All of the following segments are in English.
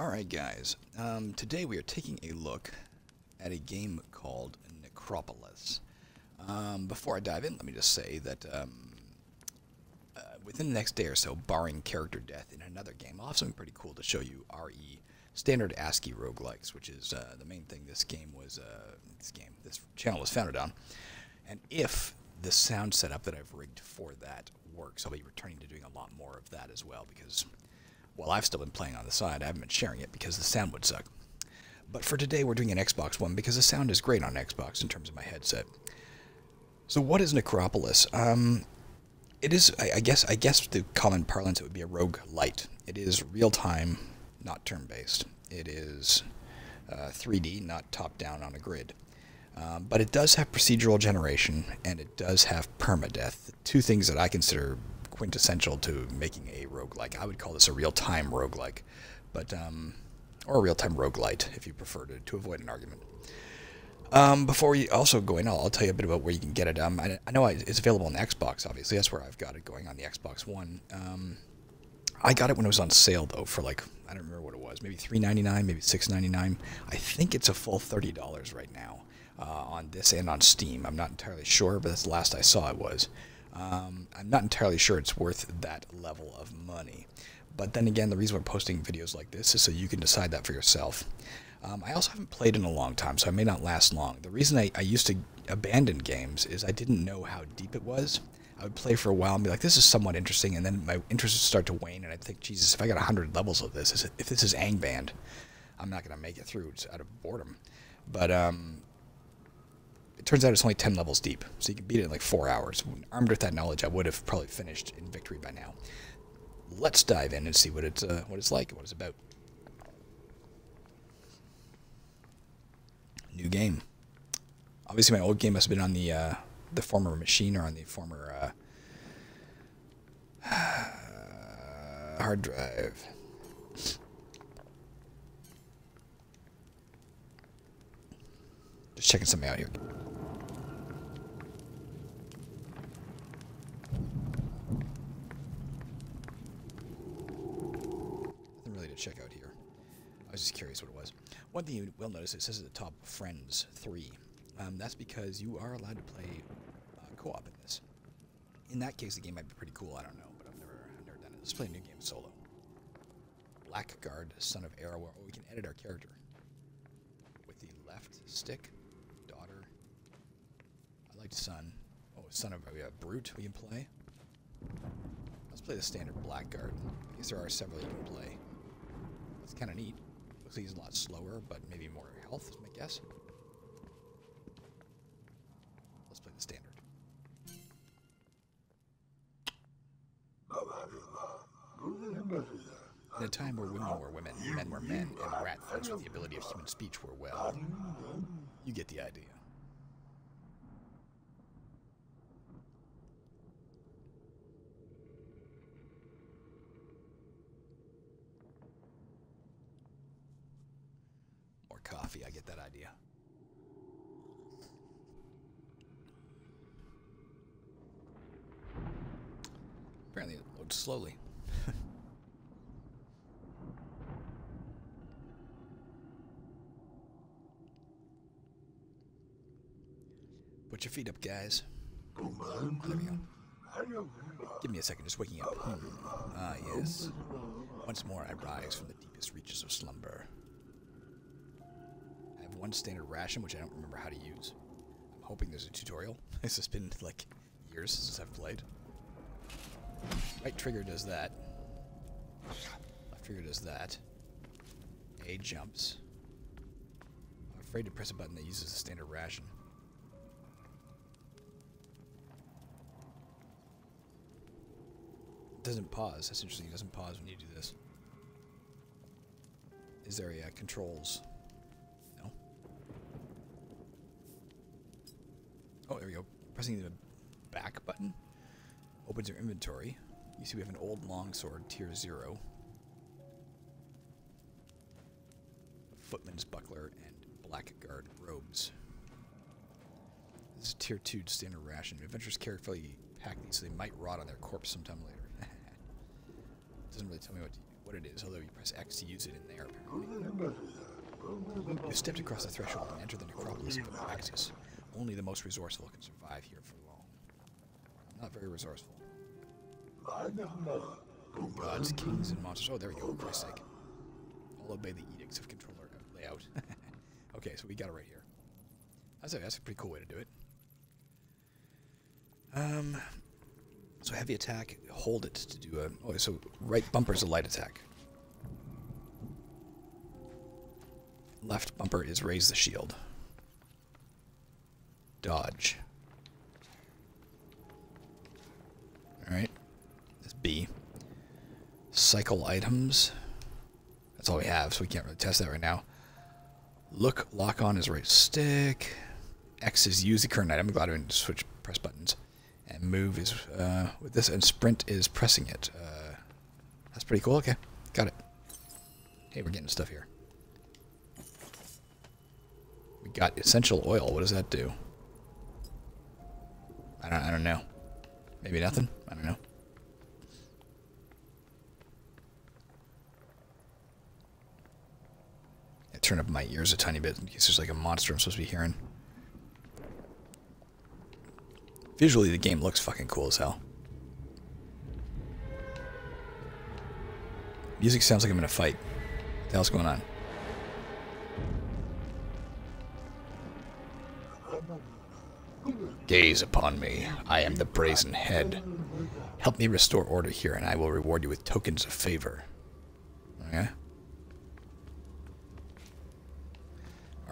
Alright guys, um, today we are taking a look at a game called Necropolis. Um, before I dive in, let me just say that um, uh, within the next day or so, barring character death in another game, I'll have something pretty cool to show you RE standard ASCII roguelikes, which is uh, the main thing this game was, uh, this game, this channel was founded on. And if the sound setup that I've rigged for that works, I'll be returning to doing a lot more of that as well because well, I've still been playing on the side. I haven't been sharing it because the sound would suck. But for today, we're doing an Xbox One because the sound is great on Xbox in terms of my headset. So what is Necropolis? Um, it is, I, I guess, I guess the common parlance it would be a rogue light. It is real time, not turn based. It is uh, 3D, not top down on a grid. Um, but it does have procedural generation and it does have permadeath. Two things that I consider quintessential to making a roguelike. I would call this a real-time roguelike, but um, or a real-time roguelite if you prefer to, to avoid an argument. Um, before we also go in, I'll, tell you a bit about where you can get it. Um, I, I, know it's available on the Xbox, obviously. That's where I've got it going on the Xbox One. Um, I got it when it was on sale, though, for like, I don't remember what it was, maybe $3.99, maybe $6.99. I think it's a full $30 right now uh, on this and on Steam. I'm not entirely sure, but that's the last I saw it was. Um, I'm not entirely sure it's worth that level of money. But then again, the reason we're posting videos like this is so you can decide that for yourself. Um, I also haven't played in a long time, so I may not last long. The reason I, I used to abandon games is I didn't know how deep it was. I would play for a while and be like, this is somewhat interesting, and then my interest would start to wane, and I'd think, Jesus, if I got 100 levels of this, if this is Angband, I'm not going to make it through. It's out of boredom. But um, it turns out it's only 10 levels deep, so you can beat it in like four hours. Armed with that knowledge, I would have probably finished in victory by now. Let's dive in and see what it's, uh, what it's like and what it's about. New game. Obviously, my old game must have been on the uh, the former machine or on the former uh, hard drive. Just checking something out here. Nothing really to check out here. I was just curious what it was. One thing you will notice, it says at the top, Friends 3. Um, that's because you are allowed to play uh, co-op in this. In that case, the game might be pretty cool. I don't know, but I've never, I've never done it. Let's play a new game solo. Blackguard, son of Arrow. Oh, we can edit our character with the left stick. Like son. Oh, son of a Brute we can play. Let's play the standard Blackguard. I guess there are several you can play. It's kind of neat. Looks like he's a lot slower, but maybe more health is my guess. Let's play the standard. In a time where women were women, men were men, and rat things with the ability of human speech were well, you get the idea. coffee. I get that idea. Apparently it loads slowly. Put your feet up, guys. Give me a second, just waking up. Ah, yes. Once more I rise from the deepest reaches of slumber I have one standard ration, which I don't remember how to use. I'm hoping there's a tutorial. It's just been like years since I've played. Right trigger does that. Left trigger does that. A jumps. I'm afraid to press a button that uses a standard ration. Doesn't pause. That's interesting. It doesn't pause when you do this. Is there a uh, controls No. Oh, there we go. Pressing the opens your inventory. You see we have an old longsword, tier 0. A footman's buckler and blackguard robes. This is tier 2 standard ration. Adventurers carefully pack these so they might rot on their corpse sometime later. doesn't really tell me what, to, what it is, although you press X to use it in there. You've stepped across the threshold and entered the necropolis of Abraxis. Only the most resourceful can survive here for not very resourceful. Gods, kings, and monsters. Oh, there we go, for Christ's sake. I'll obey the edicts of controller layout. okay, so we got it right here. That's a, that's a pretty cool way to do it. Um, so heavy attack, hold it to do a... Oh, so right bumper is a light attack. Left bumper is raise the shield. Dodge. Cycle items. That's all we have, so we can't really test that right now. Look, lock on is right stick. X is use the current item. I'm glad I didn't switch press buttons. And move is uh, with this, and sprint is pressing it. Uh, that's pretty cool. Okay, got it. Hey, we're getting stuff here. We got essential oil. What does that do? I don't. I don't know. Maybe nothing. I don't know. Turn up my ears a tiny bit in case there's like a monster I'm supposed to be hearing. Visually, the game looks fucking cool as hell. Music sounds like I'm in a fight. What the hell's going on? Gaze upon me. I am the brazen head. Help me restore order here, and I will reward you with tokens of favor. Okay?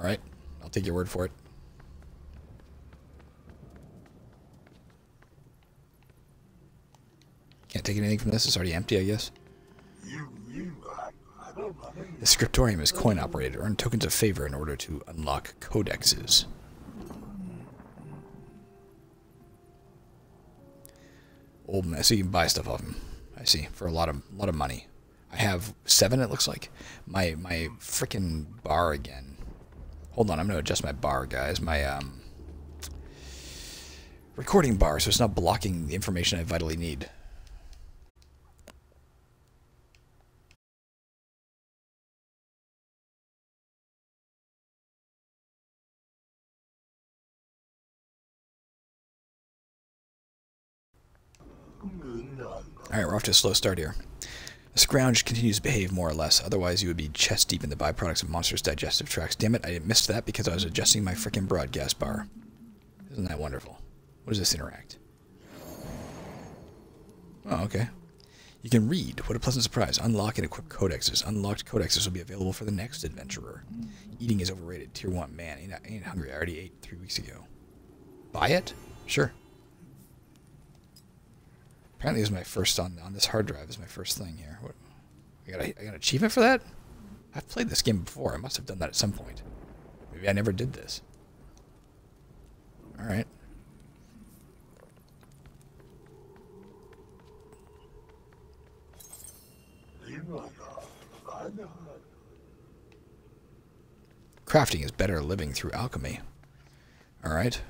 Alright. I'll take your word for it. Can't take anything from this. It's already empty, I guess. The scriptorium is coin operated. Earn tokens of favor in order to unlock codexes. Old man, so you can buy stuff off him. I see for a lot of lot of money. I have seven. It looks like my my freaking bar again. Hold on, I'm gonna adjust my bar, guys. My um recording bar, so it's not blocking the information I vitally need. Alright, we're off to a slow start here. Scrounge continues to behave more or less, otherwise you would be chest deep in the byproducts of monsters' digestive tracts. Damn it, I missed that because I was adjusting my freaking broadcast bar. Isn't that wonderful? What does this interact? Oh, okay. You can read. What a pleasant surprise. Unlock and equip codexes. Unlocked codexes will be available for the next adventurer. Eating is overrated. Tier 1. Man, ain't, ain't hungry. I already ate three weeks ago. Buy it? Sure. Apparently, is my first on on this hard drive. Is my first thing here. What? I got I got an achievement for that. I've played this game before. I must have done that at some point. Maybe I never did this. All right. Crafting is better living through alchemy. All right.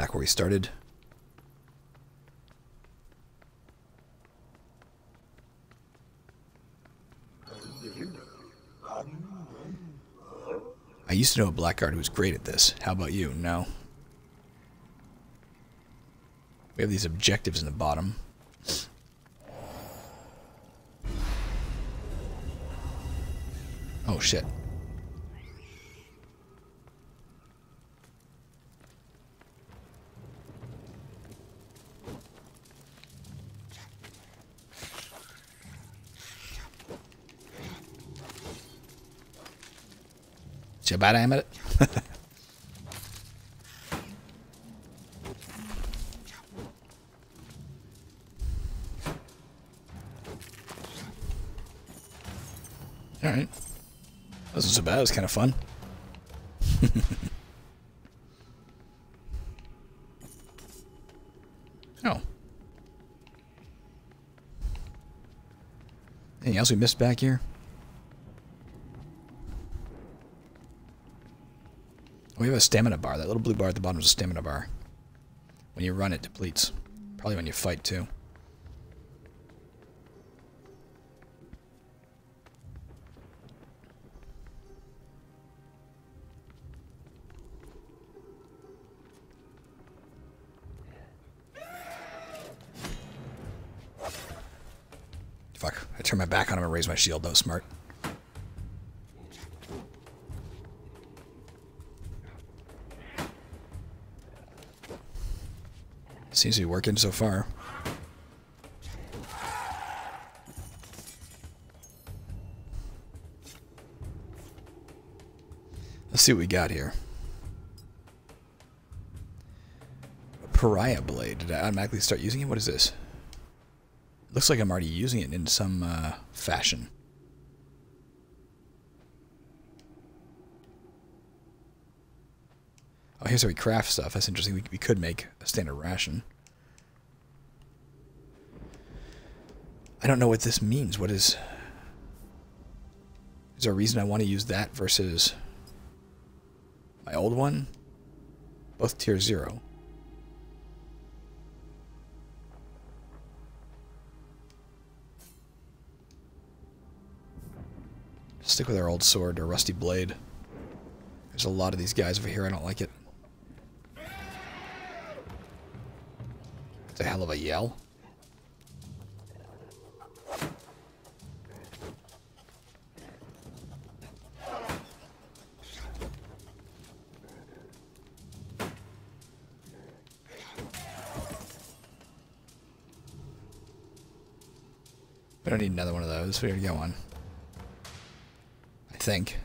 Back where we started. I used to know a blackguard who was great at this. How about you? No. We have these objectives in the bottom. Oh shit. How bad I am at it? Alright. That Wasn't so bad, it was kind of fun. oh. Anything else we missed back here? We have a stamina bar. That little blue bar at the bottom is a stamina bar. When you run, it depletes. Probably when you fight, too. Fuck. I turned my back on him and raised my shield. That was smart. Seems to be working so far. Let's see what we got here. Pariah blade. Did I automatically start using it? What is this? Looks like I'm already using it in some uh, fashion. Oh, here's how we craft stuff. That's interesting. We, we could make a standard ration. I don't know what this means. What is... Is there a reason I want to use that versus my old one? Both tier 0. Stick with our old sword or rusty blade. There's a lot of these guys over here. I don't like it. A hell of a yell. We don't need another one of those. We already got one I think.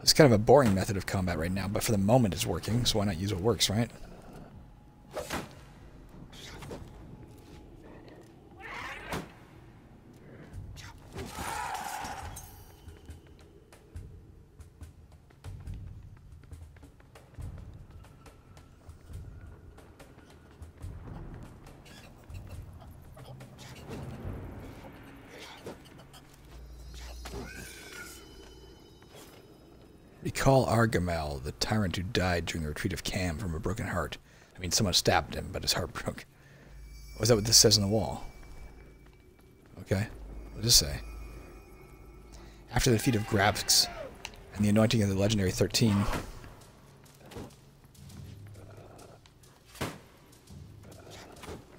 It's kind of a boring method of combat right now, but for the moment it's working, so why not use what works, right? Recall Argamel, the tyrant who died during the retreat of Cam from a broken heart. I mean, someone stabbed him, but his heart broke. Was that what this says on the wall? Okay. What does it say? After the defeat of Grabx and the anointing of the legendary 13,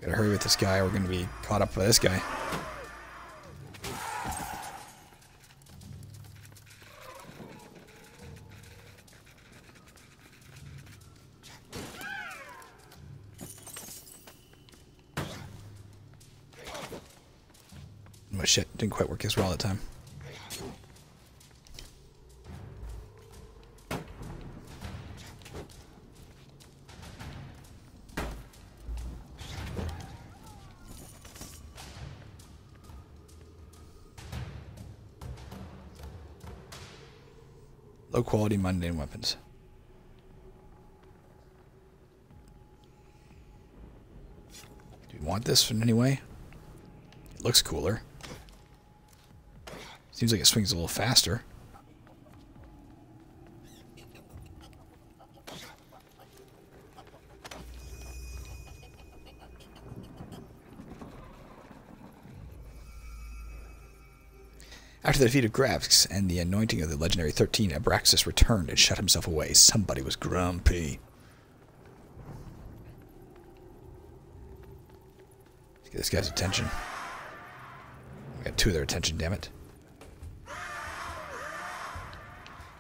gotta hurry with this guy, or we're gonna be caught up by this guy. Shit, didn't quite work as well at the time. Low quality mundane weapons. Do you want this in any way? It looks cooler. Seems like it swings a little faster. After the defeat of Grabx and the anointing of the legendary 13, Abraxis returned and shut himself away. Somebody was grumpy. Let's get this guy's attention. I got two of their attention, damn it.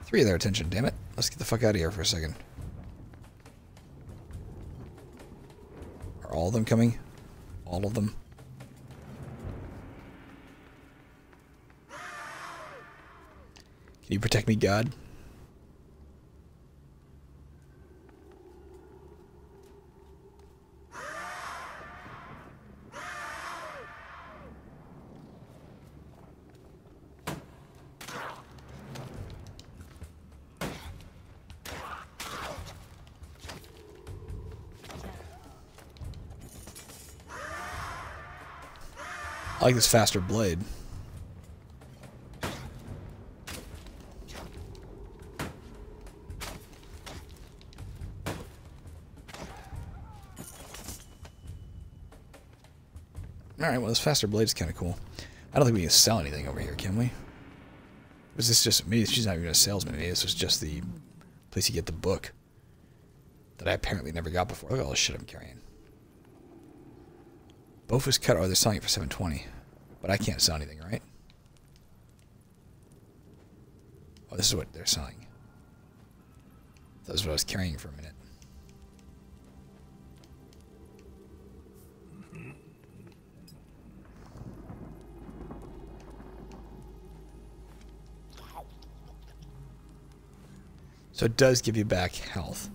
Three of their attention, damn it. Let's get the fuck out of here for a second. Are all of them coming? All of them? Can you protect me, God? I like this faster blade. Alright, well this faster blade is kind of cool. I don't think we can sell anything over here, can we? Is this just, maybe she's not even a salesman, maybe this was just the place you get the book that I apparently never got before. Look at all the shit I'm carrying. Bofus cut. Oh, they're selling it for 720 But I can't sell anything, right? Oh, this is what they're selling. That was what I was carrying for a minute. So it does give you back health.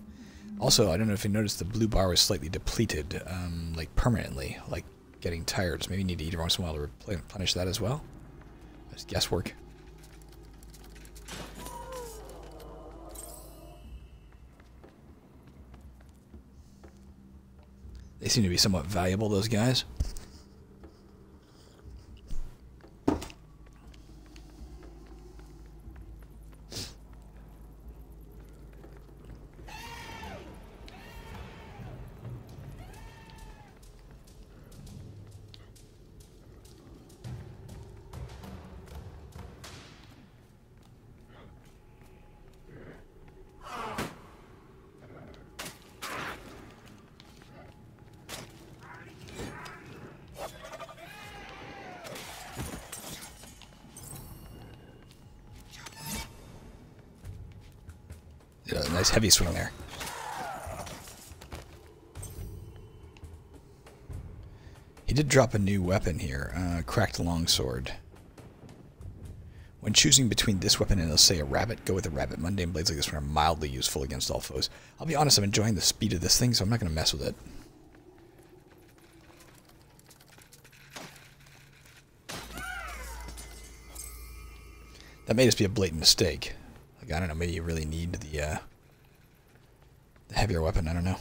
Also, I don't know if you noticed the blue bar was slightly depleted, um, like permanently, like getting tired. So maybe you need to eat once in a while to replenish that as well. That's guesswork. They seem to be somewhat valuable, those guys. A nice heavy swing there. He did drop a new weapon here, uh, cracked longsword. When choosing between this weapon and, let's say, a rabbit, go with a rabbit. Mundane blades like this one are mildly useful against all foes. I'll be honest, I'm enjoying the speed of this thing, so I'm not going to mess with it. That may just be a blatant mistake. Like, I don't know, maybe you really need the, uh, the heavier weapon, I don't know.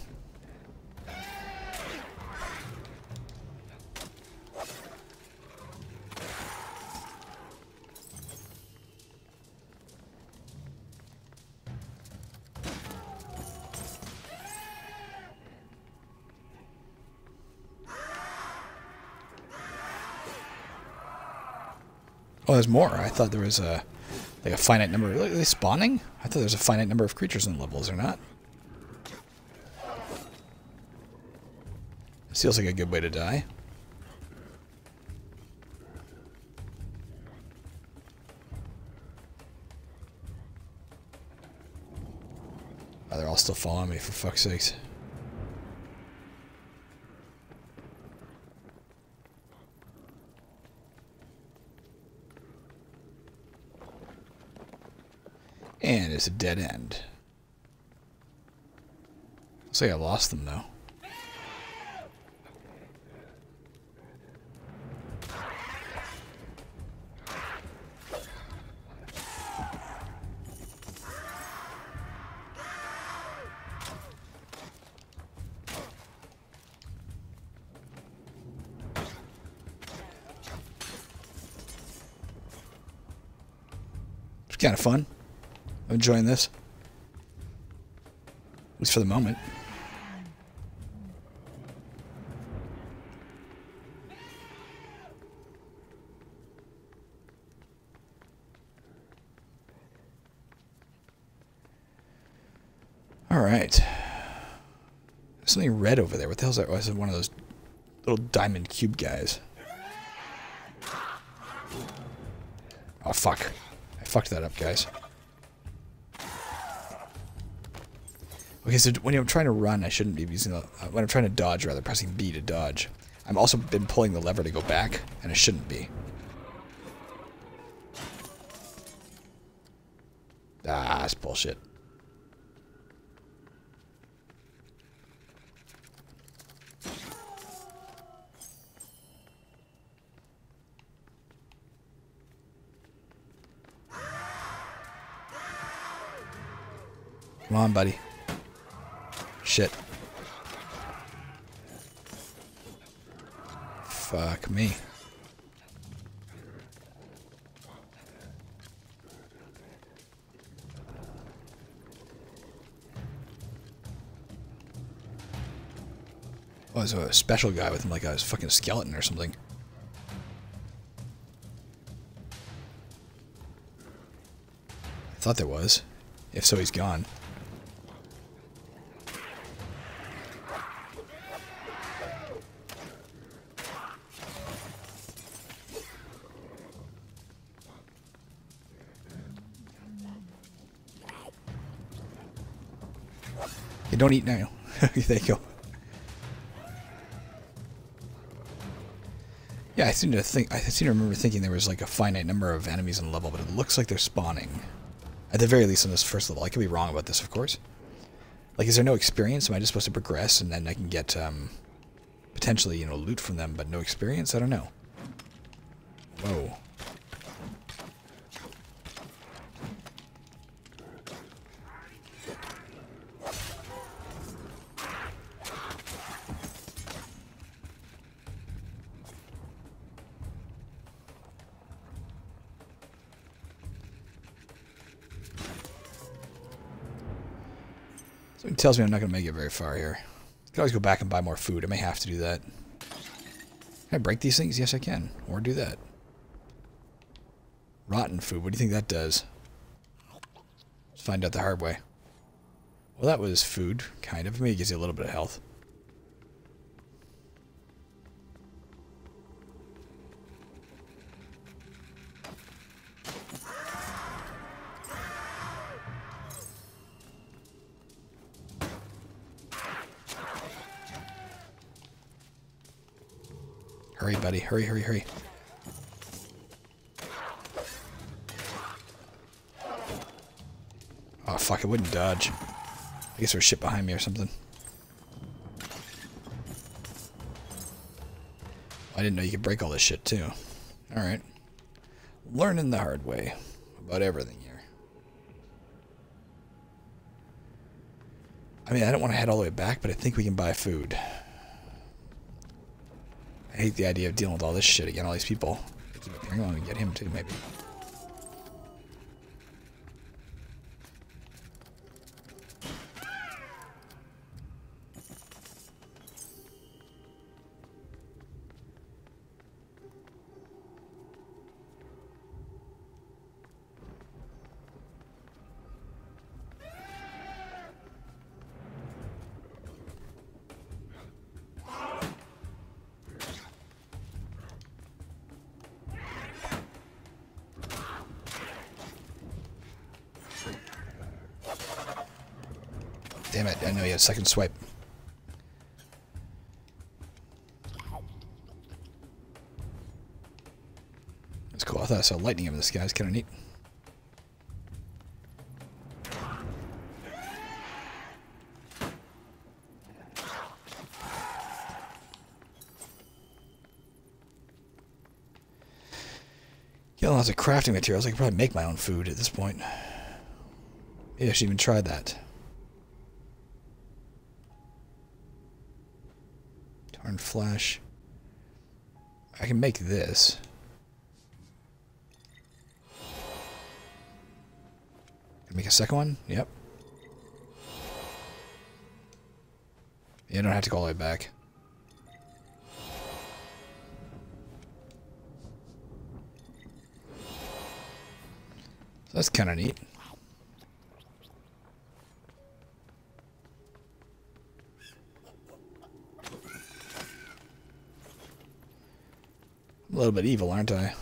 Oh, there's more. I thought there was a like a finite number. Are they spawning? I thought there was a finite number of creatures in the level. Is not? This feels like a good way to die. Oh, they're all still following me, for fuck's sakes. And it's a dead end. Looks like I lost them, though. Enjoying this. At least for the moment. Alright. There's something red over there. What the hell is that? Oh, is it one of those little diamond cube guys? Oh, fuck. I fucked that up, guys. Okay, so when I'm trying to run, I shouldn't be using the... Uh, when I'm trying to dodge, rather, pressing B to dodge. I'm also been pulling the lever to go back, and I shouldn't be. Ah, that's bullshit. Come on, buddy. Shit. Fuck me. Oh, there's a special guy with him, like a fucking skeleton or something. I thought there was. If so, he's gone. You don't eat now. there you. Yeah, I seem to think I seem to remember thinking there was like a finite number of enemies in the level, but it looks like they're spawning. At the very least on this first level. I could be wrong about this, of course. Like, is there no experience? Am I just supposed to progress and then I can get um, potentially, you know, loot from them, but no experience? I don't know. Whoa. Tells me I'm not going to make it very far here. I can always go back and buy more food. I may have to do that. Can I break these things? Yes, I can. Or do that. Rotten food. What do you think that does? Let's find out the hard way. Well, that was food, kind of. Maybe it gives you a little bit of health. Hurry, hurry, hurry. Oh, fuck. It wouldn't dodge. I guess there's shit behind me or something. I didn't know you could break all this shit, too. Alright. Learning the hard way about everything here. I mean, I don't want to head all the way back, but I think we can buy food. I hate the idea of dealing with all this shit again, all these people. I'm going to get him too, maybe. Second swipe. That's cool. I thought I saw lightning in the sky. It's kind of neat. Get lots of crafting materials. I could probably make my own food at this point. Maybe I should even try that. Flash. I can make this. Make a second one? Yep. You don't have to go all the way back. So that's kind of neat. A little bit evil, aren't I?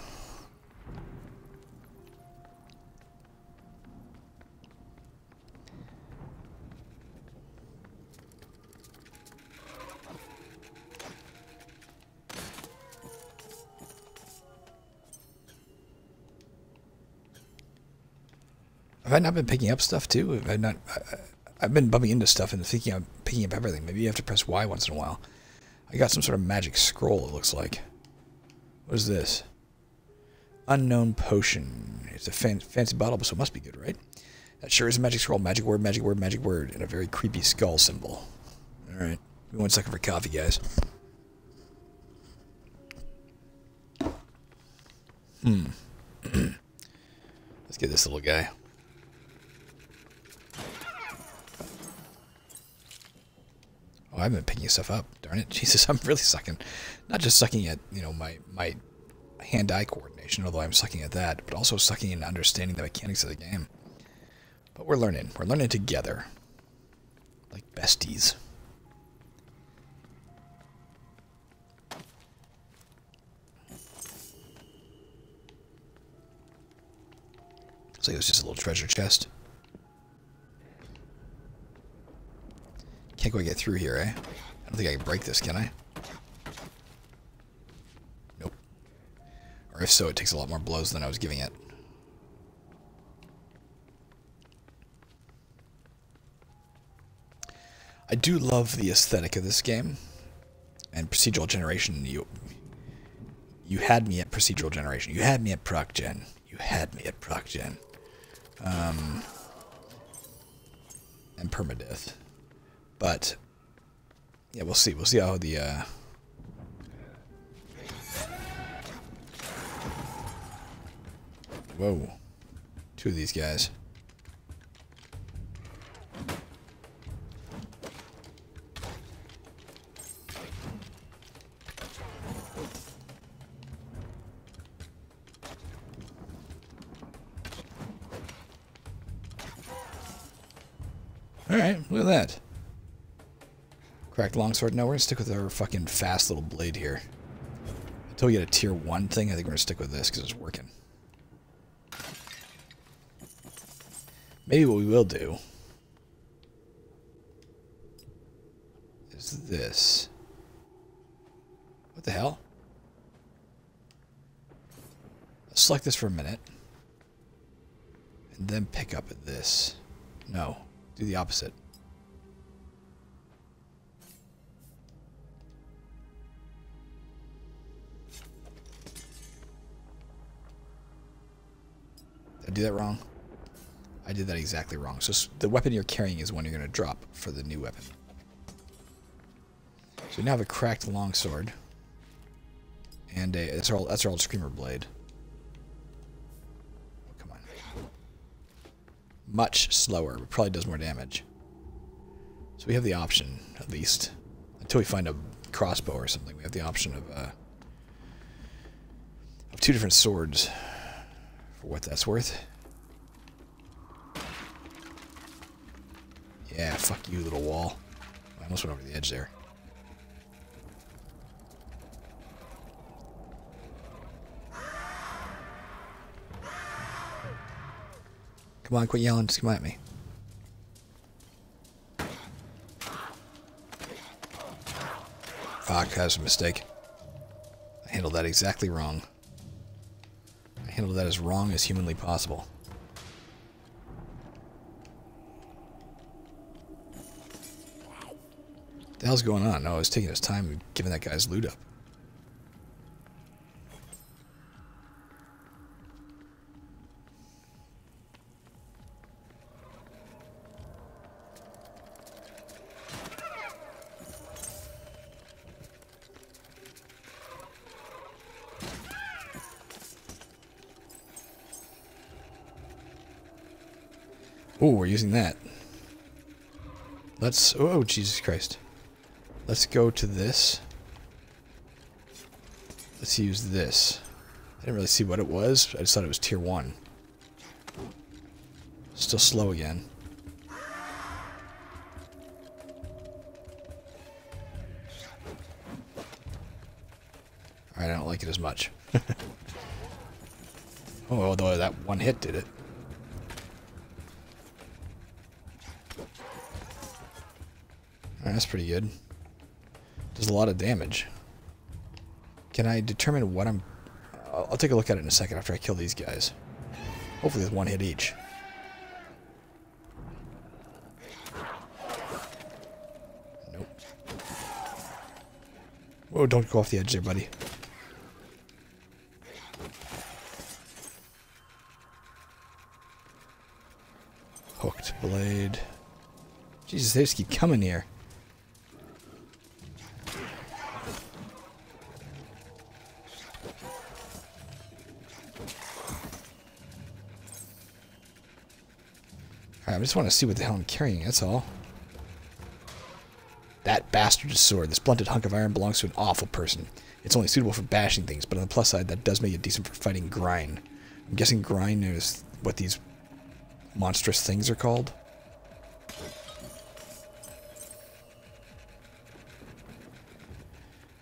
Have I not been picking up stuff too? Have I not? I, have been bumping into stuff and thinking I'm picking up everything. Maybe you have to press Y once in a while. I got some sort of magic scroll. It looks like. What is this? Unknown potion. It's a fan fancy bottle, so it must be good, right? That sure is a magic scroll. Magic word, magic word, magic word, and a very creepy skull symbol. All right. One second for coffee, guys. Hmm. Let's get this little guy. Oh, I've been picking stuff up. Darn it. Jesus, I'm really sucking. Not just sucking at, you know, my, my hand-eye coordination, although I'm sucking at that, but also sucking in understanding the mechanics of the game. But we're learning. We're learning together. Like besties. So it was just a little treasure chest. Can't quite get through here, eh? I don't think I can break this, can I? Nope. Or if so, it takes a lot more blows than I was giving it. I do love the aesthetic of this game. And procedural generation, you you had me at procedural generation. You had me at proc gen. You had me at proc gen. Um, and permadeath. But yeah, we'll see. We'll see how the uh, Whoa. Two of these guys. Longsword. No, we're going to stick with our fucking fast little blade here. Until we get a tier 1 thing, I think we're going to stick with this because it's working. Maybe what we will do is this. What the hell? Let's select this for a minute. And then pick up at this. No. Do the opposite. Do that wrong? I did that exactly wrong. So the weapon you're carrying is one you're going to drop for the new weapon. So we now have a cracked longsword. And a, that's our, that's our old screamer blade. Oh, come on. Much slower, but probably does more damage. So we have the option, at least, until we find a crossbow or something, we have the option of, uh, of two different swords, for what that's worth. Yeah, fuck you, little wall. I almost went over the edge there. Come on, quit yelling. Just come at me. Fuck, that was a mistake. I handled that exactly wrong. I handled that as wrong as humanly possible. What the hell's going on? No, I was taking his time giving that guy's loot up. We're using that. Let's... Oh, oh, Jesus Christ. Let's go to this. Let's use this. I didn't really see what it was. I just thought it was tier 1. Still slow again. Alright, I don't like it as much. oh, although that one hit did it. That's pretty good. Does a lot of damage. Can I determine what I'm... I'll, take a look at it in a second after I kill these guys. Hopefully with one hit each. Nope. Whoa, don't go off the edge there, buddy. Hooked blade. Jesus, they just keep coming here. I just want to see what the hell I'm carrying, that's all. That bastard sword. This blunted hunk of iron belongs to an awful person. It's only suitable for bashing things, but on the plus side, that does make it decent for fighting Grind. I'm guessing Grind is what these monstrous things are called.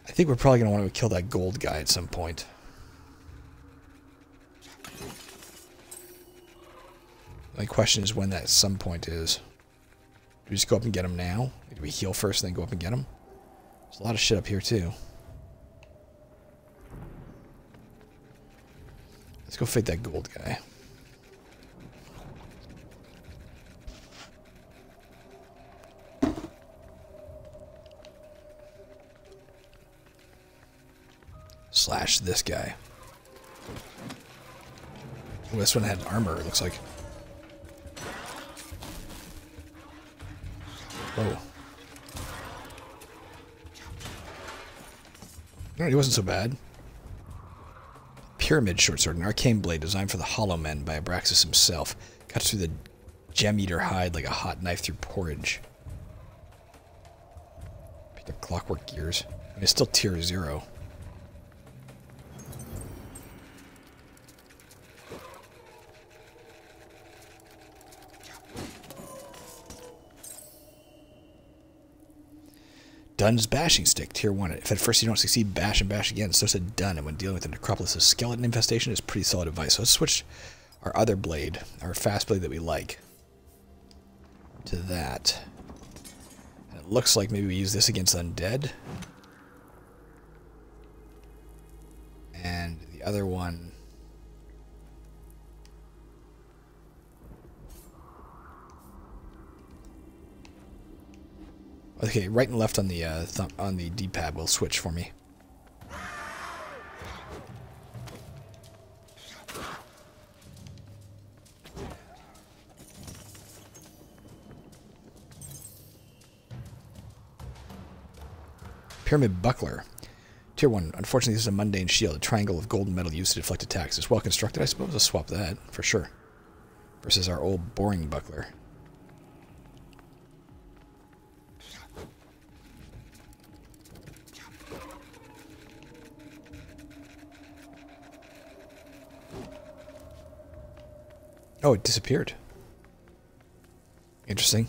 I think we're probably going to want to kill that gold guy at some point. My question is when that some point is. Do we just go up and get him now? Do we heal first and then go up and get him? There's a lot of shit up here too. Let's go fight that gold guy. Slash this guy. Ooh, this one had armor, it looks like. Whoa. No, he wasn't so bad. Pyramid short sword, an arcane blade designed for the hollow men by Abraxis himself. Cuts through the gem eater hide like a hot knife through porridge. Picked up clockwork gears. I mean, it's still tier zero. Dun's Bashing Stick, Tier 1. If at first you don't succeed, bash and bash again. So said Dun, and when dealing with the Necropolis' skeleton infestation is pretty solid advice. So let's switch our other blade, our fast blade that we like, to that. And it looks like maybe we use this against undead. And the other one Okay, right and left on the uh, on the D-pad will switch for me. Pyramid Buckler. Tier 1. Unfortunately, this is a mundane shield. A triangle of golden metal used to deflect attacks. It's well constructed. I suppose I'll swap that, for sure. Versus our old boring buckler. Oh, it disappeared. Interesting.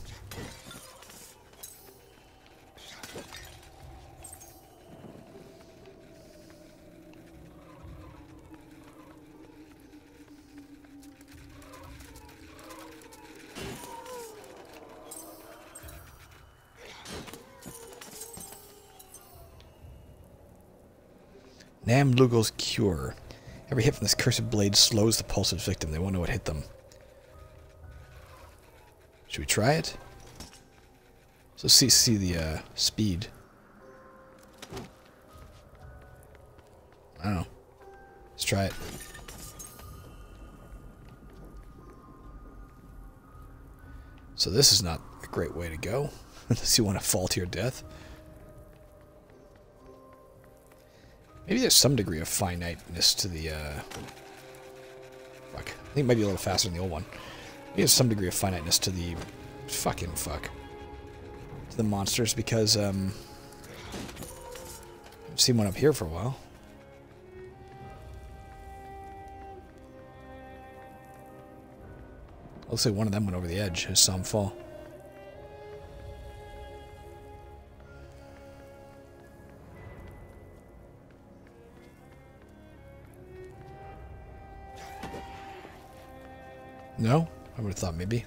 Namlugal's Cure. Every hit from this cursed blade slows the pulse of victim. They won't know what hit them. Should we try it? So see see the uh, speed. I don't know. Let's try it. So this is not a great way to go, unless you want to fall to your death. Maybe there's some degree of finiteness to the, uh... Fuck. I think it might be a little faster than the old one. Maybe there's some degree of finiteness to the... Fucking fuck. To the monsters, because, um... I've seen one up here for a while. Looks like one of them went over the edge. I saw him fall. No? I would have thought maybe.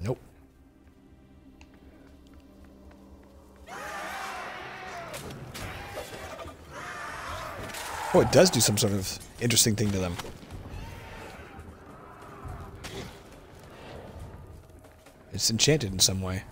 Nope. Oh, it does do some sort of interesting thing to them. It's enchanted in some way.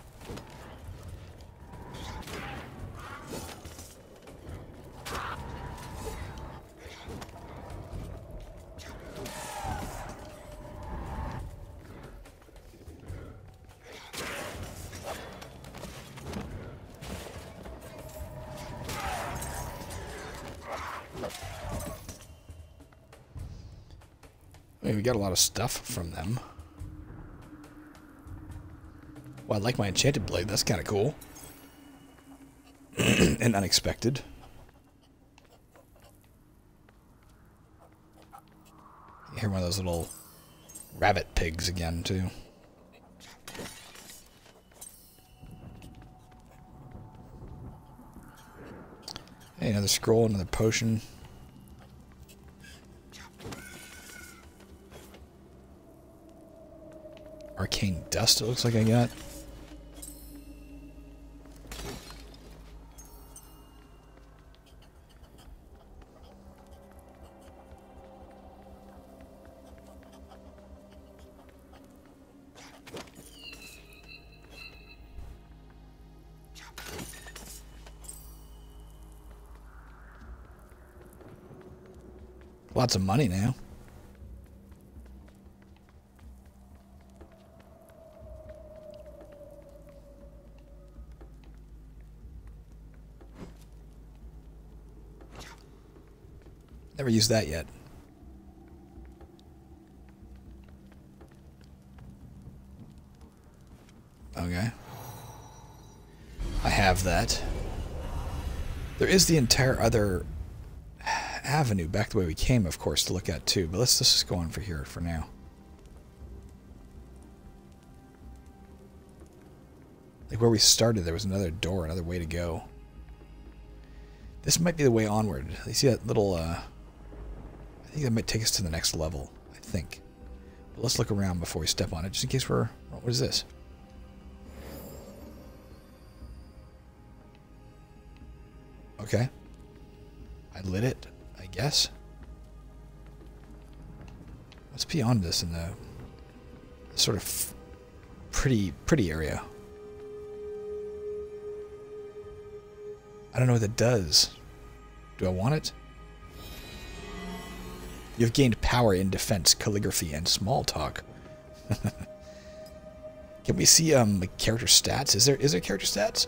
Stuff from them. Well, I like my enchanted blade. That's kind of cool. and unexpected. You hear one of those little rabbit pigs again, too. Hey, another scroll, another potion. It looks like I got. Lots of money now. Never used that yet. Okay. I have that. There is the entire other avenue back the way we came, of course, to look at too. But let's, let's just go on for here for now. Like where we started, there was another door, another way to go. This might be the way onward. You see that little uh, I think that might take us to the next level, I think. But let's look around before we step on it, just in case we're... Oh, what is this? Okay. I lit it, I guess. What's beyond this in the sort of pretty, pretty area? I don't know what that does. Do I want it? You've gained power in defense, calligraphy, and small talk. Can we see um character stats? Is there is there character stats?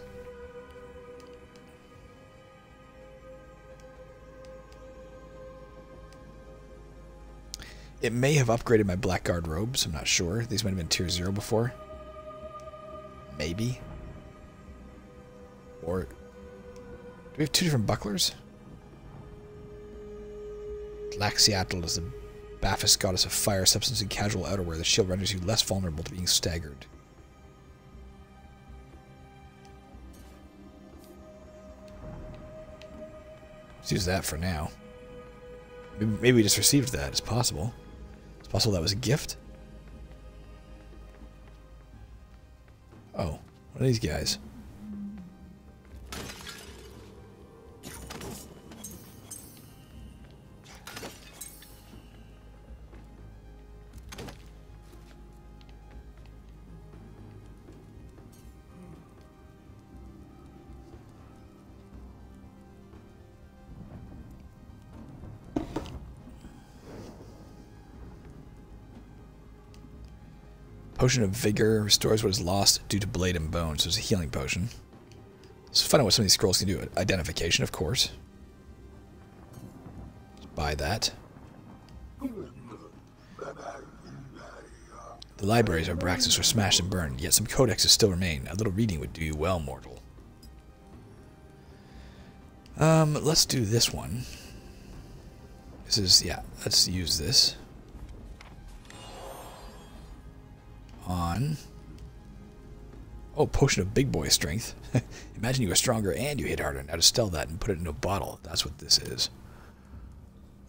It may have upgraded my Blackguard robes, I'm not sure. These might have been tier 0 before. Maybe. Or... Do we have two different bucklers? Laxiatl is the Baphis goddess of fire, substance, and casual outerwear. The shield renders you less vulnerable to being staggered. Let's use that for now. Maybe, maybe we just received that. It's possible. It's possible that was a gift. Oh, what are these guys? Potion of Vigor restores what is lost due to blade and bone. So it's a healing potion. Let's find out what some of these scrolls can do. Identification, of course. Let's buy that. The libraries of Abraxis were smashed and burned, yet some codexes still remain. A little reading would do you well, mortal. Um, let's do this one. This is, yeah, let's use this. On... Oh, potion of big boy strength. Imagine you were stronger and you hit harder. Now to distill that and put it in a bottle. That's what this is.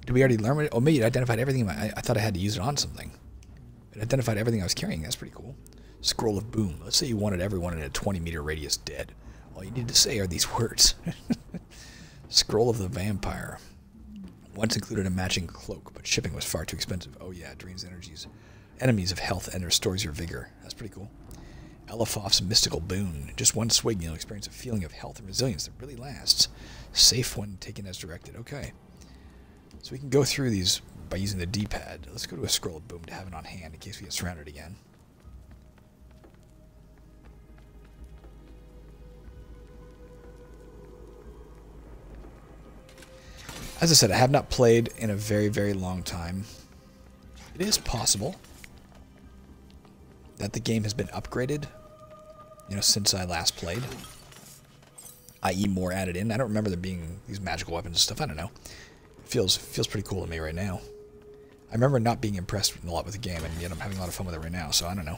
Did we already learn it? Oh, maybe it identified everything. I, I thought I had to use it on something. It identified everything I was carrying. That's pretty cool. Scroll of Boom. Let's say you wanted everyone in a 20 meter radius dead. All you need to say are these words. Scroll of the Vampire. Once included a matching cloak, but shipping was far too expensive. Oh yeah, drains energies enemies of health and restores your vigor. That's pretty cool. Elefof's mystical boon. Just one swig, you'll experience a feeling of health and resilience that really lasts. Safe when taken as directed. Okay. So we can go through these by using the D-pad. Let's go to a scroll of boom to have it on hand in case we get surrounded again. As I said, I have not played in a very, very long time. It is possible that the game has been upgraded, you know, since I last played. I.e. more added in. I don't remember there being these magical weapons and stuff. I don't know. Feels feels pretty cool to me right now. I remember not being impressed a lot with the game, and yet I'm having a lot of fun with it right now, so I don't know.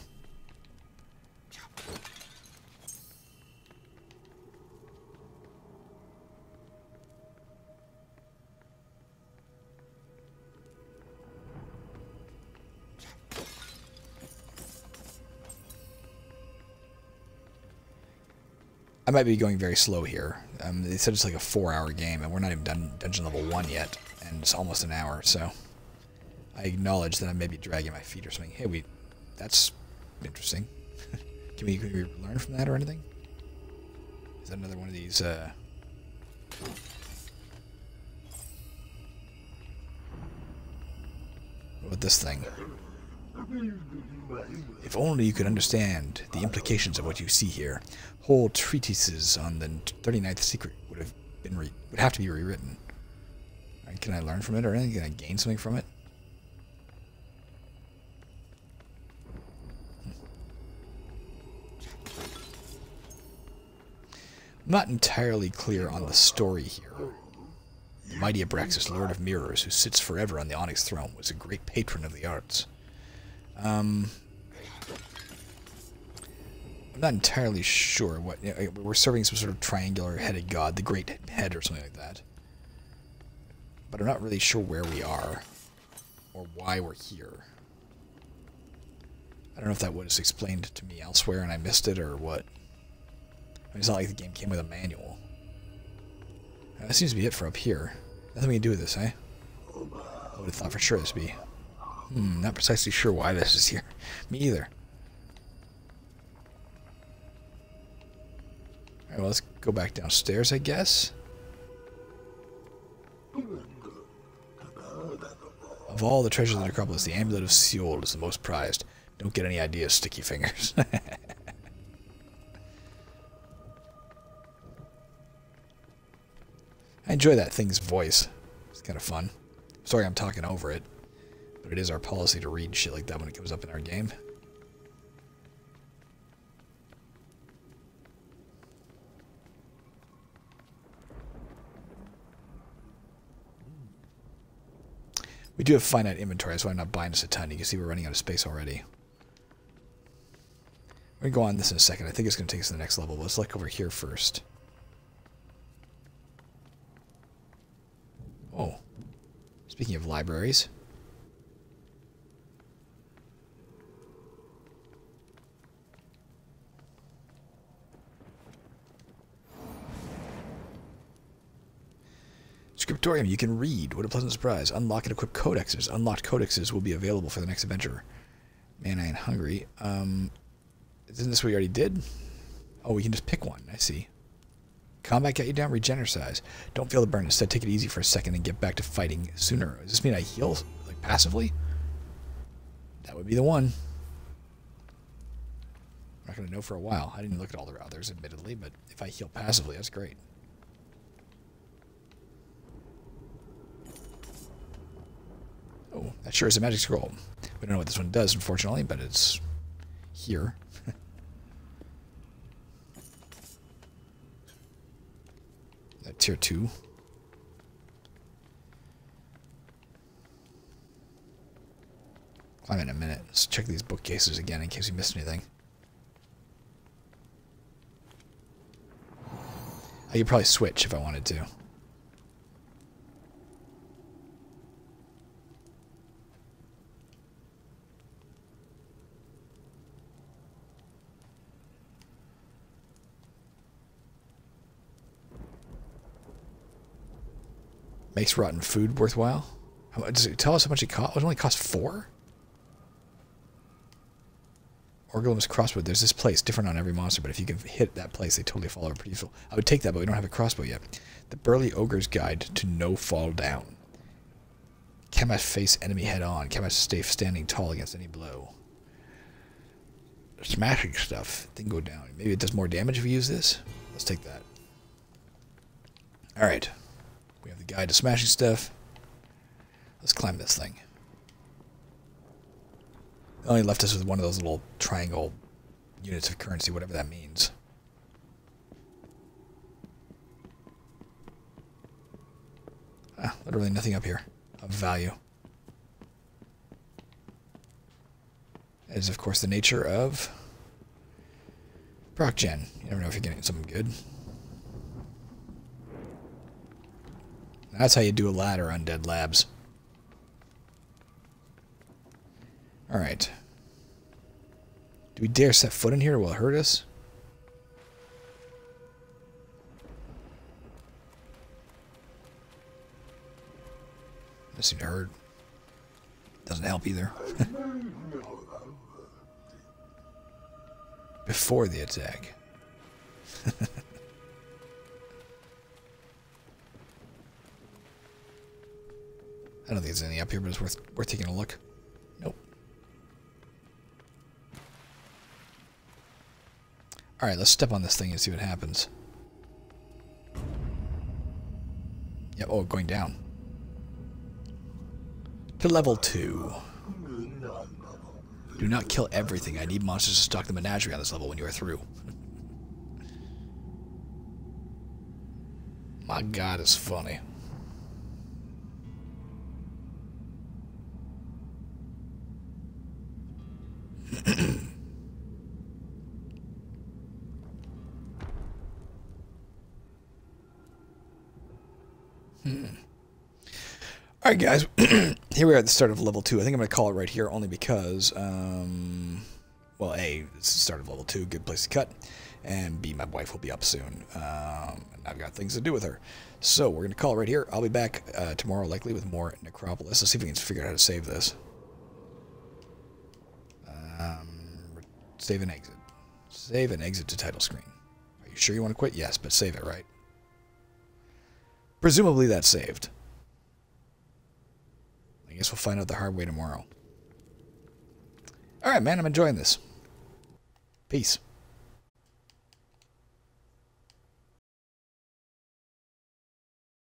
I might be going very slow here. Um, they said it's like a four-hour game, and we're not even done dungeon level one yet, and it's almost an hour. So I acknowledge that I may be dragging my feet or something. Hey, we, that's interesting. can, we, can we learn from that or anything? Is that another one of these? Uh... What about this thing? If only you could understand the implications of what you see here. Whole treatises on the 39th secret would have been would have to be rewritten. Can I learn from it or anything? Can I gain something from it? Hmm. I'm not entirely clear on the story here. The mighty Abraxis, Lord of Mirrors, who sits forever on the Onyx throne, was a great patron of the arts. Um, I'm not entirely sure what you know, we're serving some sort of triangular headed god, the Great Head or something like that. But I'm not really sure where we are or why we're here. I don't know if that was explained to me elsewhere and I missed it or what. I mean, it's not like the game came with a manual. That seems to be it for up here. Nothing we can do with this, eh? I would have thought for sure this would be Hmm, not precisely sure why this is here. Me either. Alright, well, let's go back downstairs, I guess. Of all the treasures of the necropolis, the amulet of Soul is the most prized. Don't get any ideas, sticky fingers. I enjoy that thing's voice. It's kind of fun. Sorry I'm talking over it. But it is our policy to read shit like that when it comes up in our game. We do have finite inventory, so I'm not buying us a ton. You can see we're running out of space already. We're going to go on this in a second. I think it's going to take us to the next level. But let's look over here first. Oh. Speaking of libraries. Scriptorium, you can read. What a pleasant surprise. Unlock and equip codexes. Unlocked codexes will be available for the next adventure. Man, I am hungry. Um, isn't this what we already did? Oh, we can just pick one. I see. Combat got you down, regenercize. Don't feel the burn. Instead, take it easy for a second and get back to fighting sooner. Does this mean I heal like passively? That would be the one. I'm not going to know for a while. I didn't look at all the others, admittedly, but if I heal passively, that's great. Oh, that sure is a magic scroll. We don't know what this one does, unfortunately, but it's here. that tier 2. Climb in a minute. Let's check these bookcases again in case we missed anything. I could probably switch if I wanted to. Makes rotten food worthwhile. Does it tell us how much it cost? It only cost four? Orgulum's crossbow. There's this place, different on every monster, but if you can hit that place, they totally fall over pretty full. I would take that, but we don't have a crossbow yet. The Burly Ogre's Guide to No Fall Down. Can I face enemy head on. Can I stay standing tall against any blow. Smashing stuff. Then go down. Maybe it does more damage if we use this. Let's take that. Alright. We have the guide to smashing stuff. Let's climb this thing. It only left us with one of those little triangle units of currency, whatever that means. Ah, literally nothing up here of value. That is, of course, the nature of ProcGen. You never know if you're getting something good. That's how you do a ladder on Dead Labs. Alright. Do we dare set foot in here? Will it hurt us? Doesn't seem to hurt. Doesn't help either. Before the attack. I don't think there's any up here, but it's worth worth taking a look. Nope. Alright, let's step on this thing and see what happens. Yeah, oh, going down. To level 2. Do not kill everything. I need monsters to stock the menagerie on this level when you are through. My god, it's funny. hmm. Alright guys, here we are at the start of level 2. I think I'm going to call it right here only because, um, well, A, it's the start of level 2, good place to cut, and B, my wife will be up soon, um, and I've got things to do with her. So we're going to call it right here. I'll be back uh, tomorrow likely with more Necropolis. Let's see if we can figure out how to save this. Um, save and exit. Save and exit to title screen. Are you sure you want to quit? Yes, but save it, right? Presumably that's saved. I guess we'll find out the hard way tomorrow. Alright, man, I'm enjoying this. Peace.